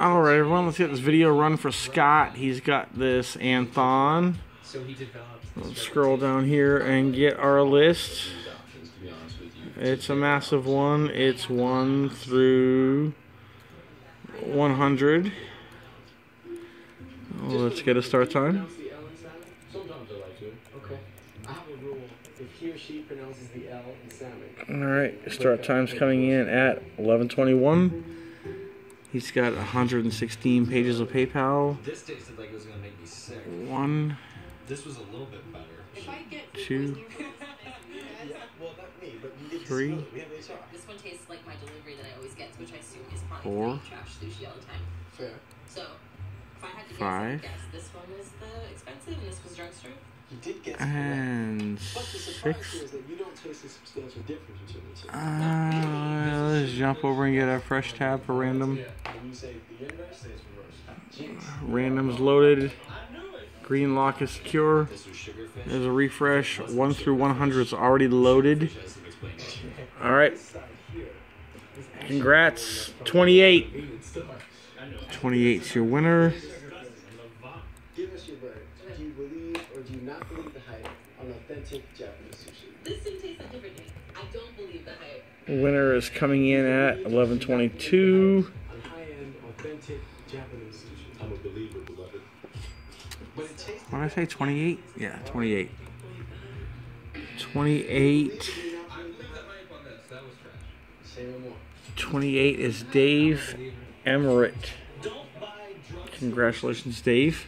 Alright everyone, let's get this video run for Scott. He's got this Anthon. So he developed. Let's scroll down here and get our list. It's a massive one. It's 1 through 100. Let's get a start time. Sometimes I like to. Okay. I have a rule. If he or she pronounces the L in salmon, Alright, start time's coming in at 1121. He's got 116 pages of PayPal. This tasted like it was gonna make me sick. One, This was a little bit better. If I get Two. Well, not me, but you did Three. spill it. We have HR. This one tastes like my delivery that I always get, which I assume is probably Four. trash sushi all the time. fair. So, if I had to guess, I Five. would guess this one was the expensive and this was drugstore. You did get some correct. and But the surprise six. here is that you don't taste a substantial difference between the two. Uh, let's jump over and get a fresh tab for random. When you say the inverse, say it's reverse. Jinx. Random's loaded. Green lock is secure. This was sugarfish. There's a refresh. 1 through 100 is already loaded. Which has some explanation. Alright. This side here is actually Congrats. 28. hated star. 28's your winner. Give us your verdict. Do you believe or do you not believe the hype on authentic Japanese sushi? Winner is coming in at 1122. On high-end, authentic Japanese sushi. I'm a believer, beloved. But it tastes What did I say? 28? Yeah, 28. 28. Say no more. 28 is Dave Emmerich. Congratulations, Dave.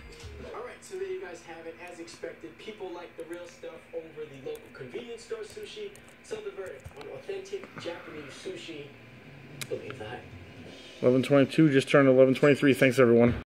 As people like the real stuff over the local convenience store sushi. So the verdict on authentic Japanese sushi. Believe hype. 1122 just turned 1123. Thanks, everyone.